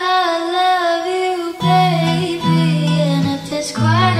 I love you, baby, and if it's quiet.